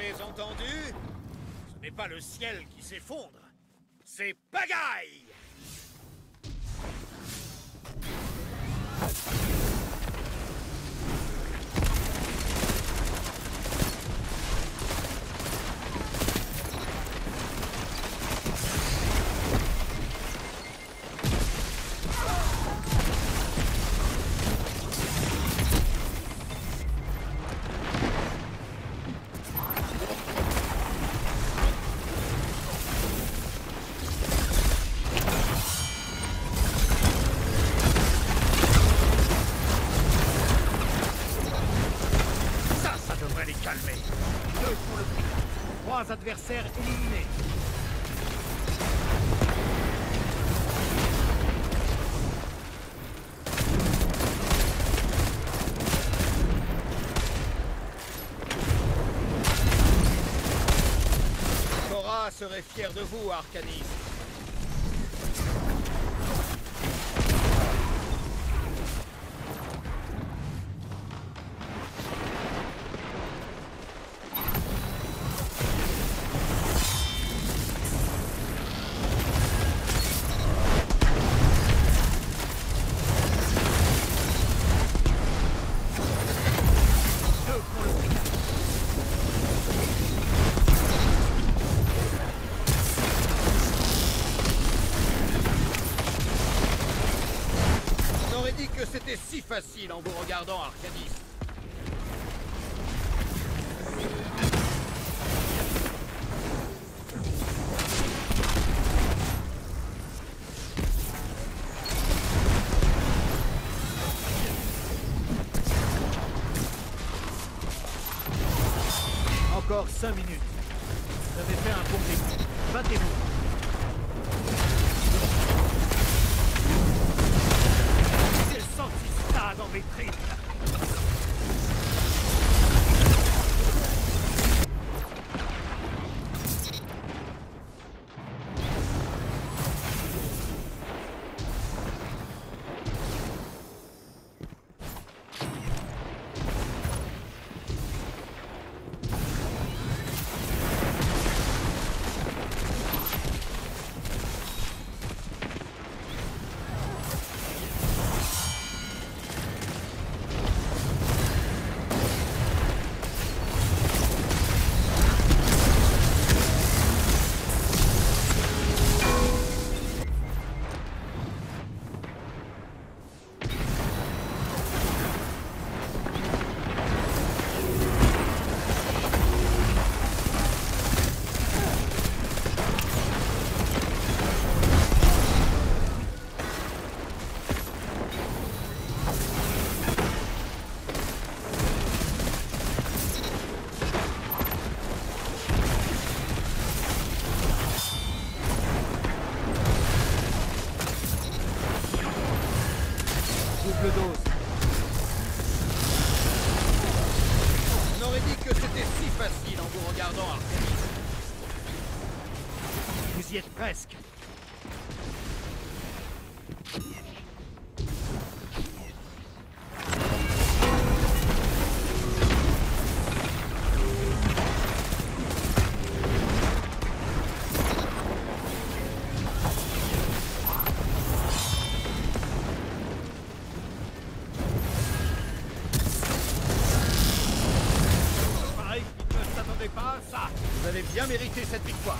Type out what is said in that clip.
avez entendu? Ce n'est pas le ciel qui s'effondre, c'est pagaille Trois adversaires éliminés. Cora serait fier de vous, Arcanis. Facile en vous regardant, Arcanis. Encore cinq minutes. Vous avez fait un bon début. Battez-vous. J'ai senti ça On aurait dit que c'était si facile en vous regardant, Arcanis. Vous y êtes presque. Bien mérité cette victoire.